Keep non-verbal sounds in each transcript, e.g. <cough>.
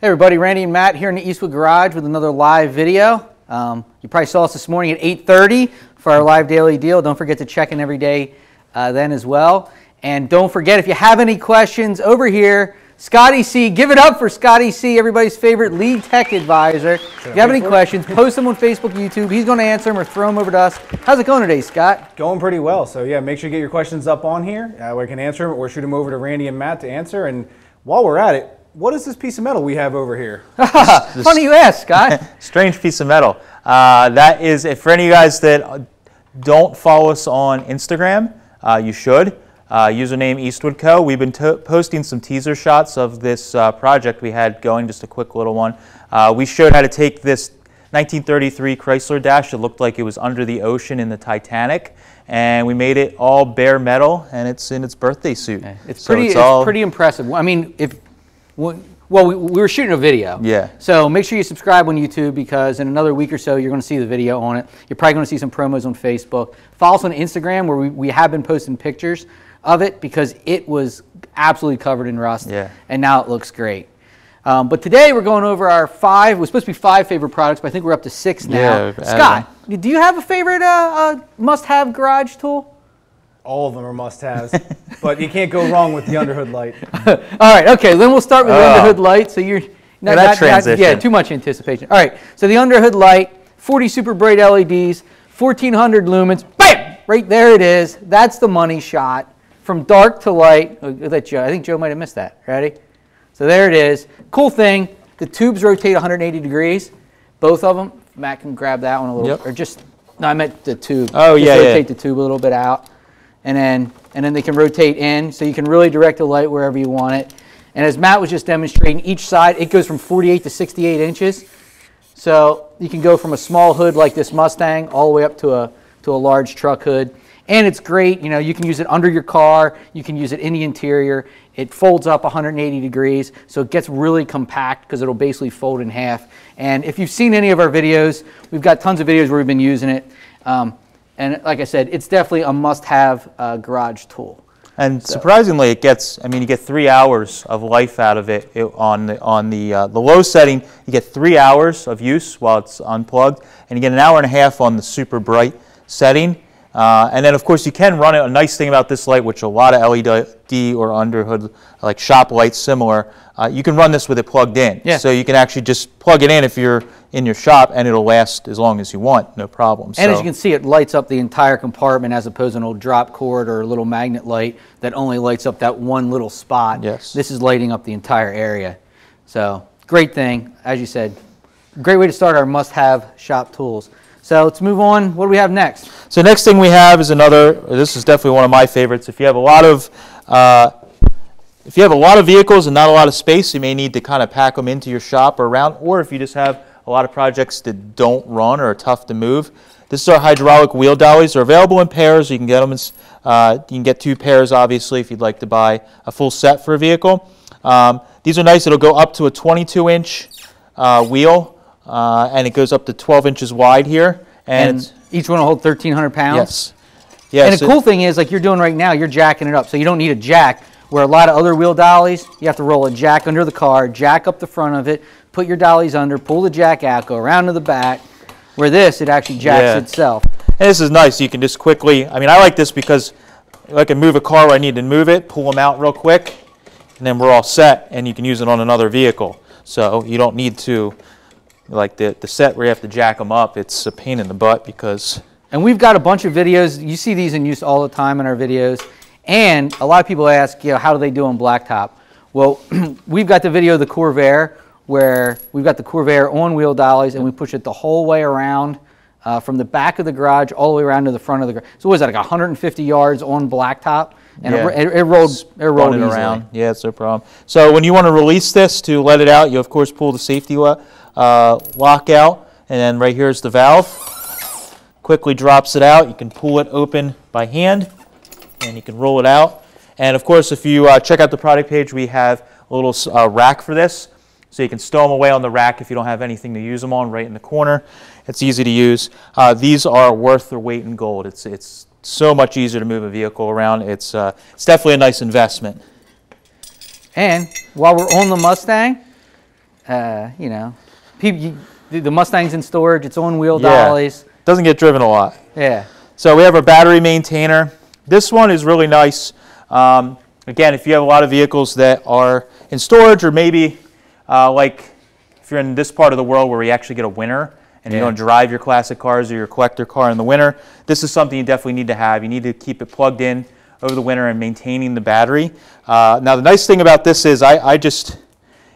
Hey everybody, Randy and Matt here in the Eastwood Garage with another live video. Um, you probably saw us this morning at 8.30 for our live daily deal. Don't forget to check in every day uh, then as well. And don't forget, if you have any questions over here, Scotty C, give it up for Scotty C, everybody's favorite lead tech advisor. If you have any questions, post them on Facebook, YouTube. He's going to answer them or throw them over to us. How's it going today, Scott? Going pretty well. So yeah, make sure you get your questions up on here. Uh, we can answer them or shoot them over to Randy and Matt to answer. And while we're at it, what is this piece of metal we have over here? <laughs> Funny you ask, <laughs> Scott. Strange piece of metal. Uh, that is, if for any of you guys that don't follow us on Instagram, uh, you should. Uh, username Eastwood Co. We've been posting some teaser shots of this uh, project we had going, just a quick little one. Uh, we showed how to take this 1933 Chrysler Dash. It looked like it was under the ocean in the Titanic. And we made it all bare metal, and it's in its birthday suit. It's so pretty. It's, it's pretty impressive. I mean, if well, we, we were shooting a video. Yeah. So make sure you subscribe on YouTube because in another week or so you're going to see the video on it. You're probably going to see some promos on Facebook. Follow us on Instagram where we, we have been posting pictures of it because it was absolutely covered in rust. Yeah. And now it looks great. Um, but today we're going over our five. We're supposed to be five favorite products, but I think we're up to six now. Yeah, Scott, do you have a favorite uh, uh, must-have garage tool? All of them are must-haves, <laughs> but you can't go wrong with the underhood light. <laughs> All right, okay. Then we'll start with the oh. underhood light. So you're not, that not, transition. Not, yeah, too much anticipation. All right. So the underhood light, 40 super bright LEDs, 1400 lumens. Bam! Right there it is. That's the money shot from dark to light. Oh, let Joe. I think Joe might have missed that. Ready? So there it is. Cool thing. The tubes rotate 180 degrees. Both of them. Matt can grab that one a little, yep. or just no, I meant the tube. Oh just yeah, rotate yeah. the tube a little bit out and then, and then they can rotate in, so you can really direct the light wherever you want it. And as Matt was just demonstrating, each side, it goes from 48 to 68 inches. So you can go from a small hood like this Mustang all the way up to a, to a large truck hood. And it's great, you know, you can use it under your car, you can use it in the interior. It folds up 180 degrees, so it gets really compact because it'll basically fold in half. And if you've seen any of our videos, we've got tons of videos where we've been using it. Um, and like I said, it's definitely a must-have uh, garage tool. And so. surprisingly, it gets, I mean, you get three hours of life out of it, it on the, on the, uh, the low setting. You get three hours of use while it's unplugged, and you get an hour and a half on the super bright setting. Uh, and then, of course, you can run it. A nice thing about this light, which a lot of LED or underhood, like shop lights similar, uh, you can run this with it plugged in. Yeah. So you can actually just plug it in if you're in your shop, and it'll last as long as you want, no problem. And so. as you can see, it lights up the entire compartment as opposed to an old drop cord or a little magnet light that only lights up that one little spot. Yes. This is lighting up the entire area. So great thing, as you said. Great way to start our must-have shop tools. So let's move on. What do we have next? So next thing we have is another, this is definitely one of my favorites. If you have a lot of, uh, if you have a lot of vehicles and not a lot of space, you may need to kind of pack them into your shop or around, or if you just have a lot of projects that don't run or are tough to move. This is our hydraulic wheel dollies. They're available in pairs. You can get them. In, uh, you can get two pairs, obviously, if you'd like to buy a full set for a vehicle. Um, these are nice. It'll go up to a 22-inch uh, wheel uh, and it goes up to 12 inches wide here. And, and each one will hold 1,300 pounds? Yes. yes. And the cool thing is, like you're doing right now, you're jacking it up. So you don't need a jack, where a lot of other wheel dollies, you have to roll a jack under the car, jack up the front of it, put your dollies under, pull the jack out, go around to the back. Where this, it actually jacks yeah. itself. And this is nice. You can just quickly, I mean, I like this because I can move a car where I need to move it, pull them out real quick, and then we're all set, and you can use it on another vehicle. So you don't need to like the, the set where you have to jack them up, it's a pain in the butt because... And we've got a bunch of videos. You see these in use all the time in our videos. And a lot of people ask, you know, how do they do on blacktop? Well, <clears throat> we've got the video of the Corvair where we've got the Corvair on wheel dollies and we push it the whole way around uh, from the back of the garage all the way around to the front of the garage. So what is that, like 150 yards on blacktop? And yeah. it, it, rolled, it rolled it around. Yeah, it's no problem. So when you want to release this to let it out, you of course pull the safety uh, lockout, and then right here is the valve. Quickly drops it out. You can pull it open by hand, and you can roll it out. And of course, if you uh, check out the product page, we have a little uh, rack for this. So you can stow them away on the rack if you don't have anything to use them on right in the corner. It's easy to use. Uh, these are worth their weight in gold. It's, it's so much easier to move a vehicle around. It's, uh, it's definitely a nice investment. And while we're on the Mustang, Uh, you know, people, the- Mustang's in storage. It's on wheel Yeah. dollies. Doesn't get driven a lot. Yeah. So we have our battery maintainer. This one is really nice. Um, again, if you have a lot of vehicles that are in storage, or maybe uh, like if you're in this part of the world where we actually get a winter and you don't drive your classic cars or your collector car in the winter, this is something you definitely need to have. You need to keep it plugged in over the winter and maintaining the battery. Uh, now, the nice thing about this is I, I just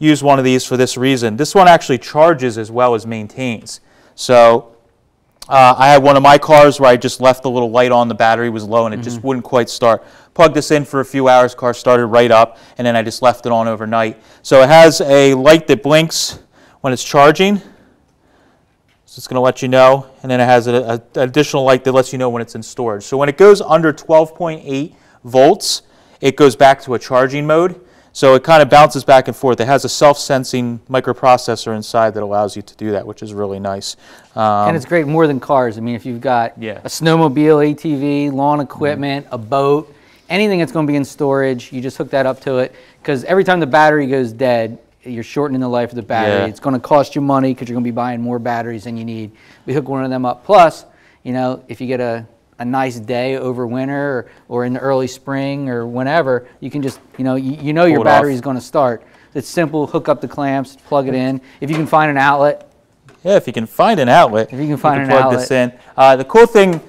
use one of these for this reason. This one actually charges as well as maintains. So uh, I had one of my cars where I just left the little light on, the battery was low, and it Mm-hmm. just wouldn't quite start. Plugged this in for a few hours, car started right up, and then I just left it on overnight. So it has a light that blinks when it's charging. So it's going to let you know, and then it has an additional light that lets you know when it's in storage. So when it goes under 12.8 volts, it goes back to a charging mode. So it kind of bounces back and forth. It has a self-sensing microprocessor inside that allows you to do that, which is really nice. Um, and it's great more than cars. I mean, if you've got Yeah. a snowmobile, ATV, lawn equipment, a boat, anything that's going to be in storage, you just hook that up to it. Because every time the battery goes dead, you're shortening the life of the battery. Yeah. It's going to cost you money because you're going to be buying more batteries than you need. We hook one of them up. Plus, you know, if you get a, a nice day over winter or, or in the early spring or whenever, you can just, you know, you, you know your battery is going to start. It's simple. Hook up the clamps, plug it in. If you can find an outlet, Yeah, if you can find an outlet, If you can find we an plug this in. Uh, the cool thing,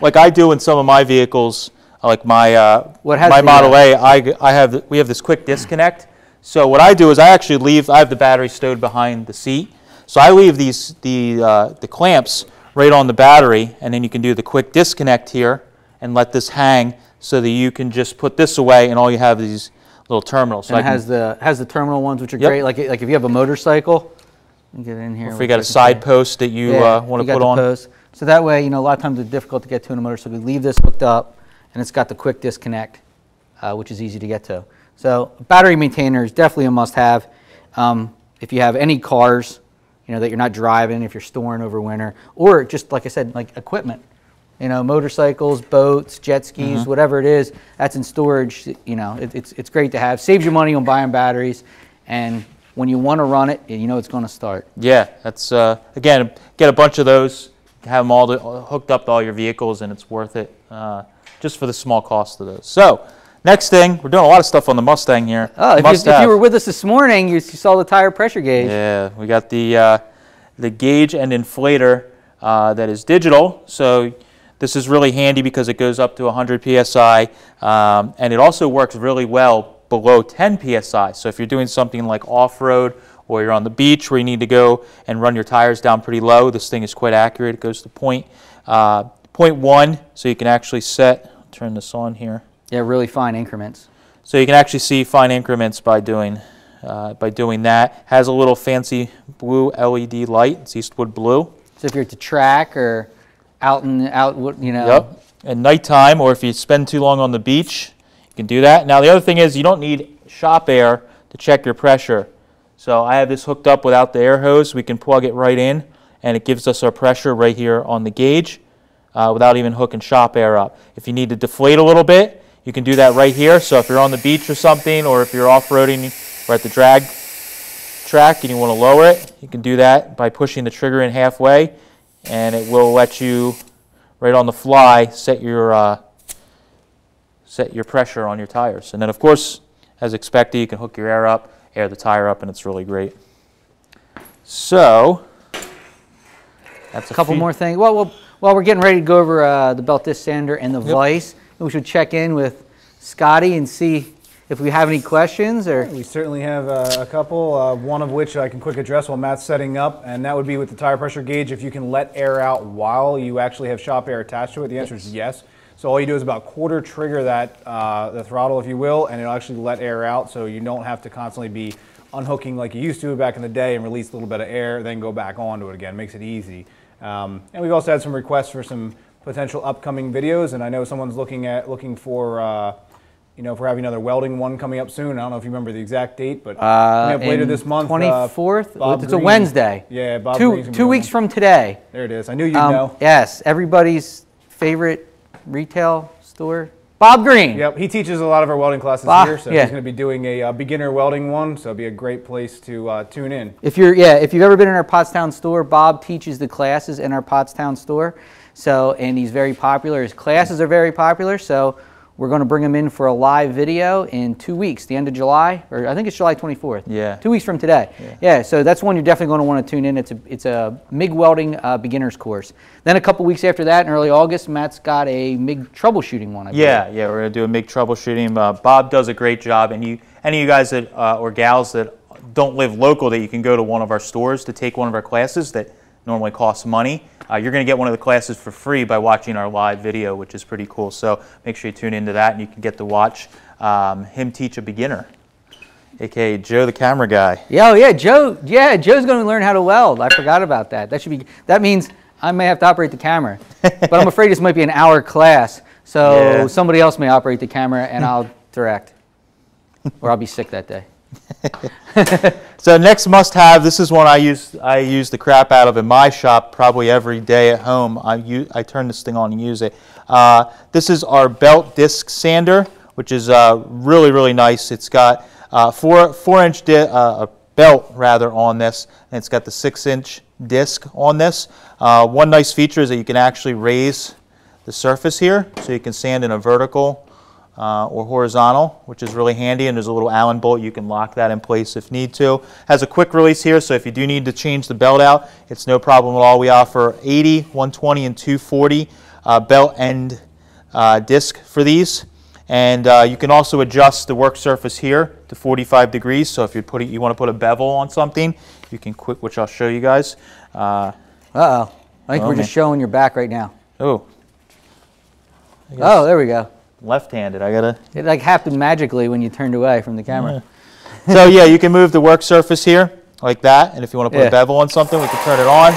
like I do in some of my vehicles, uh, like my uh, What has my the, Model uh, A, I, I have we have this quick disconnect. So what I do is I actually leave. I have the battery stowed behind the seat, so I leave these the uh, the clamps right on the battery, and then you can do the quick disconnect here and let this hang, so that you can just put this away, and all you have is these little terminals. So And I it can- has the has the terminal ones, which are Yep. great. Like like if you have a motorcycle, get in here. if you got a side post that you uh, want to put on. Post. So that way, you know, a lot of times it's difficult to get to in a motorcycle. We leave this hooked up, and it's got the quick disconnect, uh, which is easy to get to. So battery maintainer is definitely a must-have. Um, if you have any cars, you know that you're not driving, if you're storing over winter, or just like I said, like equipment. You know, motorcycles, boats, jet skis, Mm-hmm. whatever it is, that's in storage. You know, it, it's it's great to have. Saves you money on buying batteries, and when you want to run it, you know it's going to start. Yeah, that's uh, again get a bunch of those, have them all the, hooked up to all your vehicles, and it's worth it uh, just for the small cost of those. So next thing, we're doing a lot of stuff on the Mustang here. Oh, if you, if you were with us this morning, you, you saw the tire pressure gauge. Yeah, we got the uh, the gauge and inflator uh, that is digital. So this is really handy because it goes up to 100 psi, um, and it also works really well below 10 psi. So if you're doing something like off-road or you're on the beach where you need to go and run your tires down pretty low, this thing is quite accurate. It goes to point uh, point one, so you can actually set. Turn this on here. Yeah, really fine increments. So you can actually see fine increments by doing uh, by doing that. Has a little fancy blue LED light. It's Eastwood blue. So if you're at the track or out in out, you know. Yep. At nighttime, or if you spend too long on the beach, you can do that. Now the other thing is you don't need shop air to check your pressure. So I have this hooked up without the air hose. We can plug it right in, and it gives us our pressure right here on the gauge uh, without even hooking shop air up. If you need to deflate a little bit, you can do that right here. So if you're on the beach or something, or if you're off-roading or at the drag track and you want to lower it, you can do that by pushing the trigger in halfway, and it will let you, right on the fly, set your uh, set your pressure on your tires. And then, of course, as expected, you can hook your air up, air the tire up, and it's really great. So, that's a, couple more things. Well, well, while we're getting ready to go over uh, the belt disc sander and the vise, we should check in with Scotty and see if we have any questions or. We certainly have uh, a couple, uh, one of which I can quick address while Matt's setting up, and that would be with the tire pressure gauge. If you can let air out while you actually have shop air attached to it, the answer is yes. So all you do is about quarter trigger that uh, the throttle, if you will, and it'll actually let air out, so you don't have to constantly be unhooking like you used to back in the day and release a little bit of air, then go back onto it again. Makes it easy. Um, and we've also had some requests for some potential upcoming videos, and I know someone's looking at looking for. Uh, you know, if we're having another welding one coming up soon. I don't know if you remember the exact date, but up later this month. uh, 24th? Bob it's a Wednesday. Yeah, Bob Two, Green's two weeks from today. There it is. I knew you'd Um, know. Yes, everybody's favorite retail store, Bob Green. Yep, he teaches a lot of our welding classes Bob- here, so yeah. he's going to be doing a uh, beginner welding one, so it'll be a great place to uh, tune in. If you're, yeah, if you've ever been in our Pottstown store, Bob teaches the classes in our Pottstown store. So, and he's very popular. His classes are very popular. So, we're going to bring him in for a live video in two weeks, the end of July, or I think it's July 24th. Yeah. Two weeks from today. Yeah. yeah so that's one you're definitely going to want to tune in. It's a, it's a MIG welding uh, beginners course. Then a couple weeks after that, in early August, Matt's got a MIG troubleshooting one. Yeah, yeah, we're gonna do a MIG troubleshooting. Uh, Bob does a great job, and you, any of you guys that uh, or gals that don't live local, that you can go to one of our stores to take one of our classes that normally costs money. Uh, you're gonna get one of the classes for free by watching our live video, which is pretty cool. So make sure you tune into that, and you can get to watch um, him teach a beginner, aka Joe the camera guy. Yeah, oh yeah, Joe. Yeah, Joe's going to learn how to weld. I forgot about that. That should be. That means I may have to operate the camera, <laughs> but I'm afraid this might be an hour class. So Yeah. somebody else may operate the camera, and I'll <laughs> direct, or I'll be sick that day. <laughs> So next must-have. This is one I use. I use the crap out of in my shop probably every day at home. I use, I turn this thing on and use it. Uh, this is our belt disc sander, which is uh, really really nice. It's got uh, four four inch di- uh, belt rather on this, and it's got the six inch disc on this. Uh, one nice feature is that you can actually raise the surface here, so you can sand in a vertical uh, or horizontal, which is really handy. And there's a little Allen bolt. You can lock that in place if need to. Has a quick release here, so if you do need to change the belt out, it's no problem at all. We offer 80, 120, and 240 uh, belt end uh, disc for these. And uh, you can also adjust the work surface here to 45 degrees. So if you put it, you want to put a bevel on something, you can quick, which I'll show you guys. Uh, Uh oh. I think Oh, we're man. just showing your back right now. oh, Oh, there we go. Left-handed. I gotta. It like happened magically when you turned away from the camera. so yeah, you can move the work surface here like that, and if you want to put Yeah. a bevel on something, we can turn it on.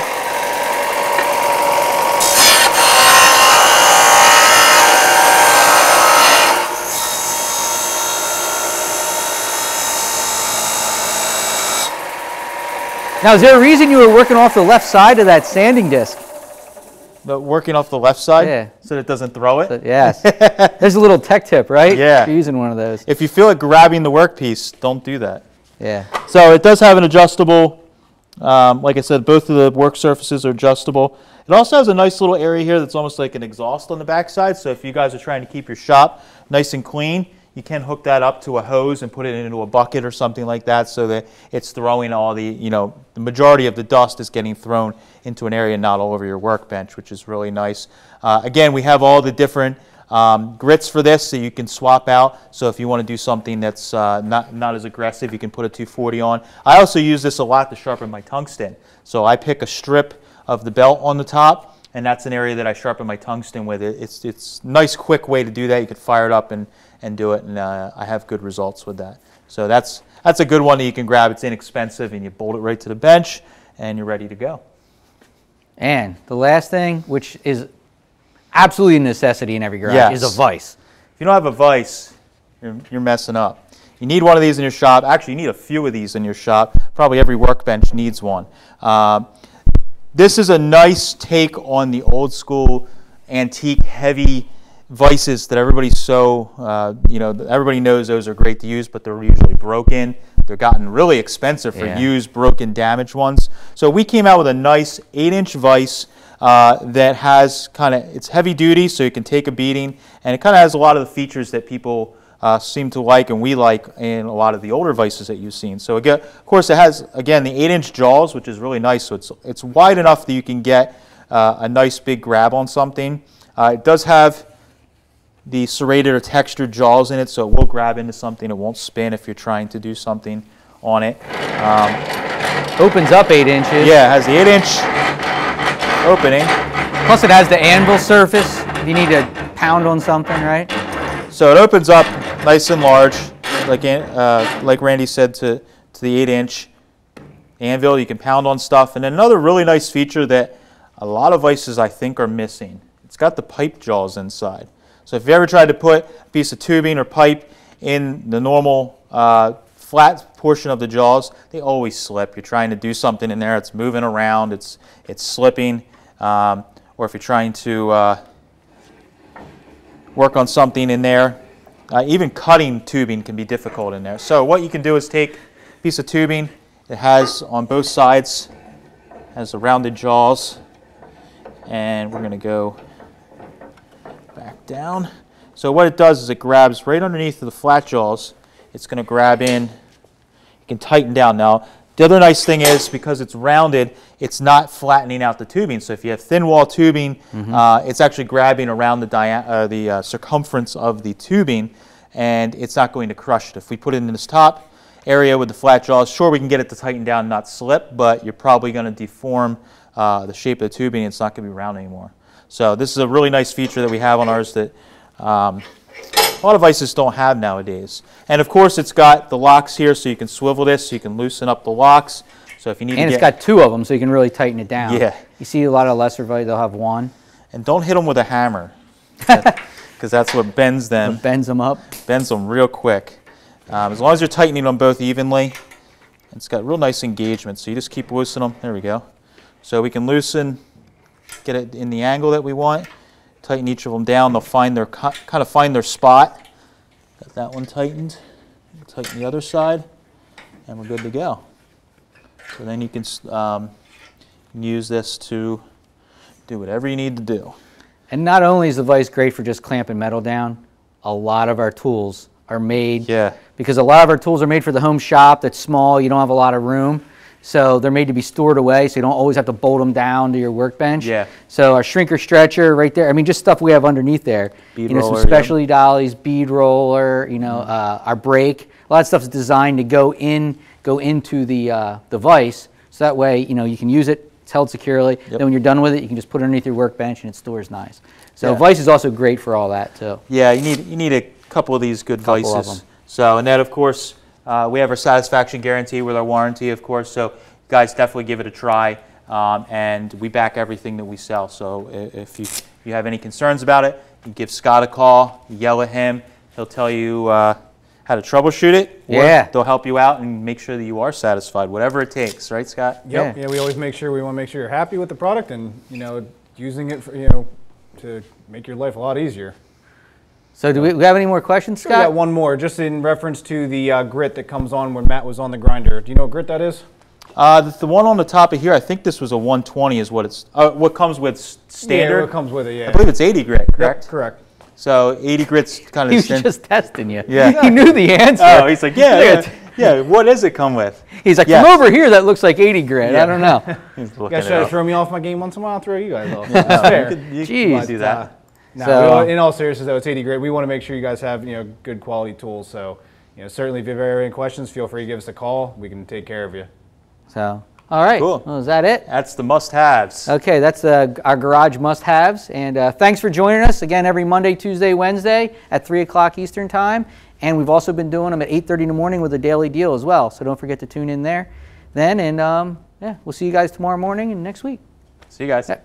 Now, is there a reason you were working off the left side of that sanding disc? But working off the left side, Yeah. so that it doesn't throw it. But yes. There's a little tech tip, right? Yeah. If you're using one of those. If you feel like grabbing the workpiece, don't do that. Yeah. So it does have an adjustable, um, like I said, both of the work surfaces are adjustable. It also has a nice little area here that's almost like an exhaust on the backside. So if you guys are trying to keep your shop nice and clean, you can hook that up to a hose and put it into a bucket or something like that so that it's throwing all the, you know, the majority of the dust is getting thrown into an area, not all over your workbench, which is really nice. Uh, again, we have all the different um, grits for this so you can swap out. So if you want to do something that's uh, not, not as aggressive, you can put a 240 on. I also use this a lot to sharpen my tungsten. So I pick a strip of the belt on the top, and that's an area that I sharpen my tungsten with. It, it's it's nice, quick way to do that. You could fire it up and, and do it, and uh, I have good results with that. So that's that's a good one that you can grab. It's inexpensive, and you bolt it right to the bench, and you're ready to go. And the last thing, which is absolutely a necessity in every garage, Yes. is a vise. If you don't have a vise, you're, you're messing up. You need one of these in your shop. Actually, you need a few of these in your shop. Probably every workbench needs one. Um, this is a nice take on the old school, antique, heavy vices that everybody's so, uh, you know, everybody knows those are great to use, but they're usually broken. They're gotten really expensive for Yeah. used, broken, damaged ones. So we came out with a nice 8-inch vise uh, that has kind of, it's heavy duty, so you can take a beating, and it kind of has a lot of the features that people uh, seem to like and we like in a lot of the older vices that you've seen. So again, of course, it has again the eight-inch jaws, which is really nice. So it's it's wide enough that you can get uh, a nice big grab on something. Uh, it does have the serrated or textured jaws in it, so it will grab into something. It won't spin if you're trying to do something on it. Opens up eight inches. Yeah, it has the eight-inch opening. Plus, it has the anvil surface. If you need to pound on something, right? So it opens up nice and large, like uh, like Randy said, to, to the 8-inch anvil. You can pound on stuff. And another really nice feature that a lot of vices I think are missing. It's got the pipe jaws inside. So if you ever tried to put a piece of tubing or pipe in the normal uh, flat portion of the jaws, they always slip. You're trying to do something in there, it's moving around, it's, it's slipping. Um, or if you're trying to uh, work on something in there. Uh, even cutting tubing can be difficult in there. So what you can do is take a piece of tubing. It has on both sides has the rounded jaws, and we're going to go down. So what it does is it grabs right underneath the flat jaws. It's going to grab in. You can tighten down. Now, the other nice thing is because it's rounded, it's not flattening out the tubing. So if you have thin wall tubing, uh, it's actually grabbing around the, dia- uh, the uh, circumference of the tubing, and it's not going to crush it. If we put it in this top area with the flat jaws, sure we can get it to tighten down and not slip, but you're probably going to deform uh, the shape of the tubing. It's not going to be round anymore. So this is a really nice feature that we have on ours that um, a lot of vices don't have nowadays. And of course, it's got the locks here, so you can swivel this, so you can loosen up the locks. So if you need And to it's got two of them, so you can really tighten it down. Yeah. You see a lot of lesser vice, they'll have one. and don't hit them with a hammer, <laughs> because that's what bends them, Bends them up. bends them real quick. Um, as long as you're tightening them both evenly, it's got real nice engagement. So you just keep loosening them. There we go. So we can loosen, get it in the angle that we want. Tighten each of them down. They'll find their kind of find their spot. Got that one tightened. Tighten the other side, and we're good to go. So then you can um, use this to do whatever you need to do. And not only is the vise great for just clamping metal down, a lot of our tools are made Yeah. because a lot of our tools are made for the home shop that's small, you don't have a lot of room. So they're made to be stored away, so you don't always have to bolt them down to your workbench. Yeah. So our shrinker stretcher right there, I mean, just stuff we have underneath there. Bead you know, roller, some yeah. specialty dollies, bead roller, you know, uh, our brake. A lot of stuff's designed to go in, go into the uh, the vise, so that way, you know, you can use it. It's held securely. Then when you're done with it, you can just put it underneath your workbench and it stores nice. So Yeah. vise is also great for all that too. Yeah, you need you need a couple of these good Couple of vices. them. So, and that of course, uh, we have our satisfaction guarantee with our warranty, of course. So, guys, definitely give it a try, um, and we back everything that we sell. So, if you you have any concerns about it, you give Scott a call, yell at him. He'll tell you uh, how to troubleshoot it. Or Yeah. they'll help you out and make sure that you are satisfied, whatever it takes, right, Scott? Yep. Yeah. Yeah. we always make sure we want to make sure you're happy with the product and you know using it for you know to make your life a lot easier. So do we, we have any more questions, We got Scott? one more, just in reference to the uh, grit that comes on when Matt was on the grinder. Do you know what grit that is? Uh, the, the one on the top of here, I think this was a 120, is what it's uh, what comes with s- Yeah, standard. comes with it. Yeah. I believe it's 80 grit, Yep, correct? correct. So 80 grits kind <laughs> He of. was just testing you. Yeah. He knew the answer. oh, he's like, yeah, <laughs> Look yeah, yeah. What does it come with? He's like, Yes. from over here, that looks like 80 grit. Yeah. I don't know. <laughs> He's You looking guys it try to throw me off my game once in a while. I'll throw you guys off. That's fair. You could, you Jeez. could do that. No, So- in all seriousness, though, it's 80 grit. We want to make sure you guys have you know good quality tools. So, you know, certainly if you have any questions, feel free to give us a call. We can take care of you. So, all right. Cool. Well, is that it? That's the must-haves. Okay, that's uh, our garage must-haves. And uh, thanks for joining us again every Monday, Tuesday, Wednesday at 3 o'clock Eastern Time. And we've also been doing them at 8.30 in the morning with a daily deal as well. So don't forget to tune in there then. And um, yeah, we'll see you guys tomorrow morning and next week. See you guys. Yeah.